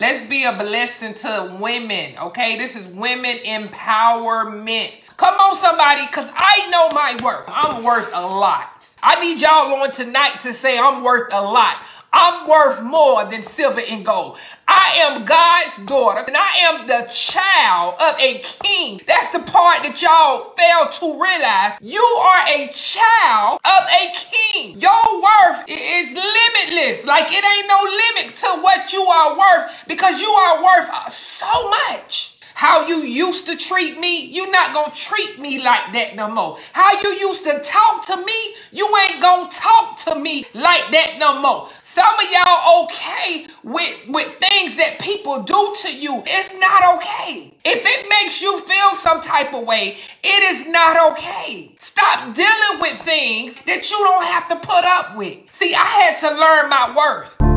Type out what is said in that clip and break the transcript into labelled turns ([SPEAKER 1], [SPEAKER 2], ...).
[SPEAKER 1] Let's be a blessing to women, okay? This is women empowerment. Come on, somebody, because I know my worth. I'm worth a lot. I need y'all on tonight to say I'm worth a lot. I'm worth more than silver and gold. I am God's daughter and I am the child of a king. That's the part that y'all fail to realize. You are a child of a king. Your. Like it ain't no limit to what you are worth because you are worth uh, so much. How you used to treat me, you not gonna treat me like that no more. How you used to talk to me, you ain't gonna talk to me like that no more. Some of y'all okay with, with things that people do to you. It's not okay. If it makes you feel some type of way, it is not okay. Stop dealing with things that you don't have to put up with. See, I had to learn my worth.